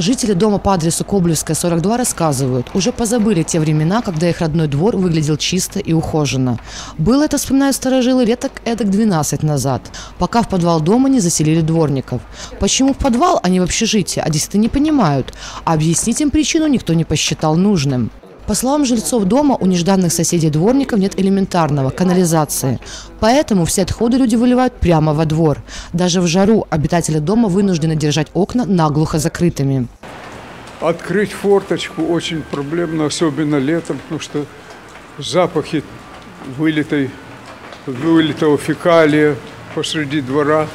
Жители дома по адресу Коблевская, 42 рассказывают, уже позабыли те времена, когда их родной двор выглядел чисто и ухоженно. Было это, вспоминают старожилы, лет так эдак 12 назад, пока в подвал дома не заселили дворников. Почему в подвал, а не в общежитие, одесситы не понимают, а объяснить им причину никто не посчитал нужным. По словам жильцов дома, у нежданных соседей дворников нет элементарного – канализации. Поэтому все отходы люди выливают прямо во двор. Даже в жару обитатели дома вынуждены держать окна наглухо закрытыми. Открыть форточку очень проблемно, особенно летом, потому что запахи вылитой, вылитого фекалия посреди двора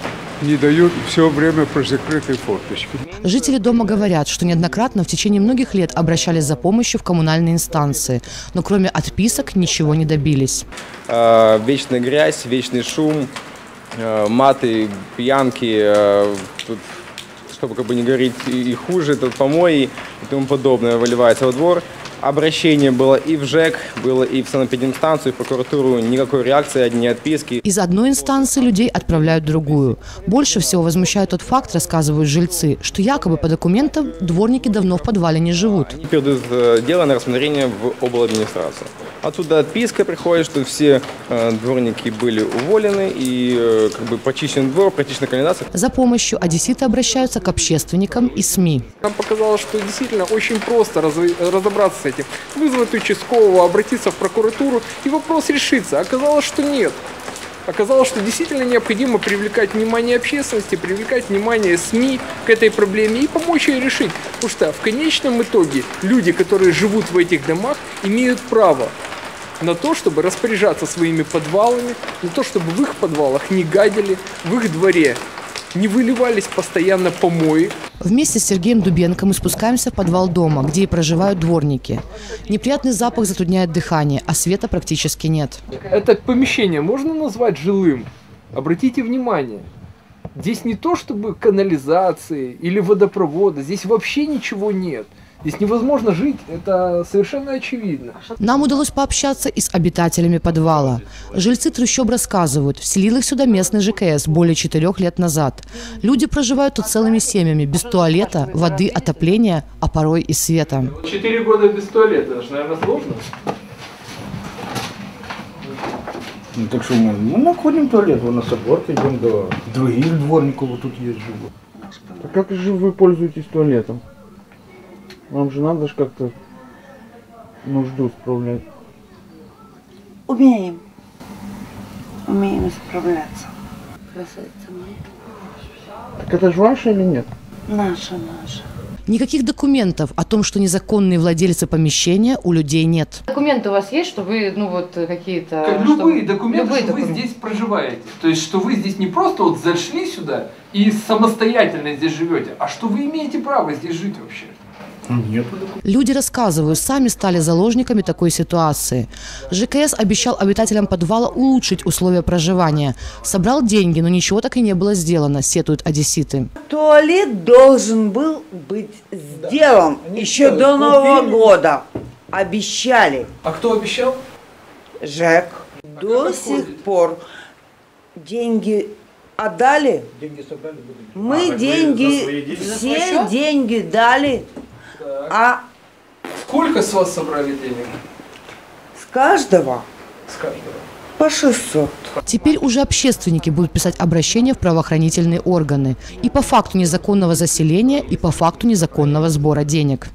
не дают все время про закрытой форточки. Жители дома говорят, что неоднократно в течение многих лет обращались за помощью в коммунальные инстанции, но кроме отписок ничего не добились. Э, вечная грязь, вечный шум, э, маты, пьянки, тут, чтобы как бы не говорить и хуже, тут помои и тому подобное выливается во двор. Обращение было и в ЖЭК, было и в санэпидемстанцию, и в прокуратуру. Никакой реакции, одни отписки. Из одной инстанции людей отправляют в другую. Больше всего возмущает тот факт, рассказывают жильцы, что якобы по документам дворники давно в подвале не живут. И передают э, дело на рассмотрение в обладминистрацию. Оттуда отписка приходит, что все э, дворники были уволены и э, как бы почищен двор, прочищена канализация. За помощью одесситы обращаются к общественникам и СМИ. Нам показалось, что действительно очень просто разобраться с этим. Вызвать участкового, обратиться в прокуратуру и вопрос решится. Оказалось, что нет. Оказалось, что действительно необходимо привлекать внимание общественности, привлекать внимание СМИ к этой проблеме и помочь ее решить. Потому что в конечном итоге люди, которые живут в этих домах, имеют право на то, чтобы распоряжаться своими подвалами, на то, чтобы в их подвалах не гадили, в их дворе не выливались постоянно помои. Вместе с Сергеем Дубенко мы спускаемся в подвал дома, где и проживают дворники. Неприятный запах затрудняет дыхание, а света практически нет. Это помещение можно назвать жилым? Обратите внимание, здесь не то чтобы канализации или водопровода, здесь вообще ничего нет. Здесь невозможно жить, это совершенно очевидно. Нам удалось пообщаться и с обитателями подвала. Жильцы трущоб рассказывают, вселил их сюда местный ЖКС более четырех лет назад. Люди проживают тут целыми семьями, без туалета, воды, отопления, а порой и света. Четыре года без туалета, это же, наверное, сложно. Ну так что мы, мы находим туалет, вот на соборке идем до других дворников вот тут есть живут. А как же вы пользуетесь туалетом? Вам же надо же как-то нужду справлять. Умеем. Умеем справляться. Красавица моя. Так это же ваше или нет? Наша, наша. Никаких документов о том, что незаконные владельцы помещения у людей нет. Документы у вас есть, что вы, ну вот, какие-то... Как что... любые документы, любые что документы. вы здесь проживаете. То есть, что вы здесь не просто вот зашли сюда и самостоятельно здесь живете, а что вы имеете право здесь жить вообще. Нет. Люди рассказывают, сами стали заложниками такой ситуации. ЖКС обещал обитателям подвала улучшить условия проживания. Собрал деньги, но ничего так и не было сделано, сетуют одесситы. Туалет должен был быть сделан Они еще сделали, до Нового купили. года. Обещали. А кто обещал? ЖЭК. До как сих пор деньги отдали. Мы деньги, все деньги дали. А Сколько с вас собрали денег? с каждого С каждого. по 600. Теперь уже общественники будут писать обращения в правоохранительные органы. И по факту незаконного заселения, и по факту незаконного сбора денег.